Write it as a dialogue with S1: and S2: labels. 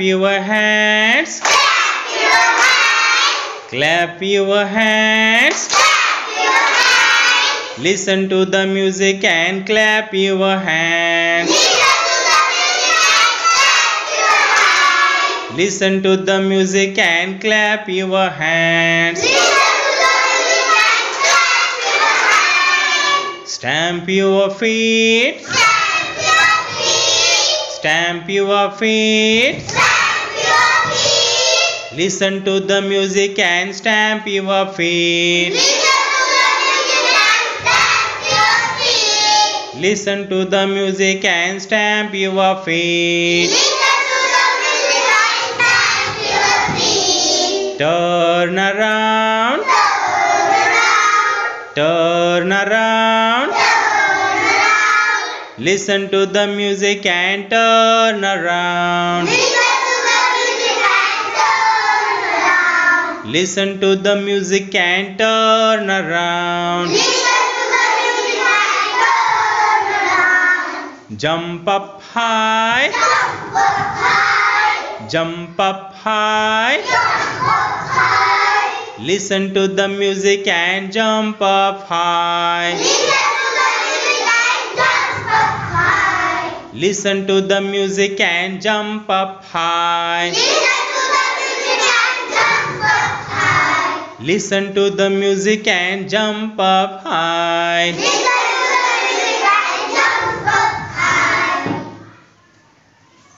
S1: your hands. Clap your hands. Listen to the music and clap your hands. Listen to the music and clap your hands. Stamp your feet. Stamp your feet. Stamp your feet. Listen to the music and stamp your feet. Listen to the music and stamp your feet. Turn around. Turn around. Listen to the music and turn around. Listen to the music and turn around. Jump up high. Jump up high. Listen to the music and jump up high. Listen to the music and jump up high. Listen to the music and jump up high.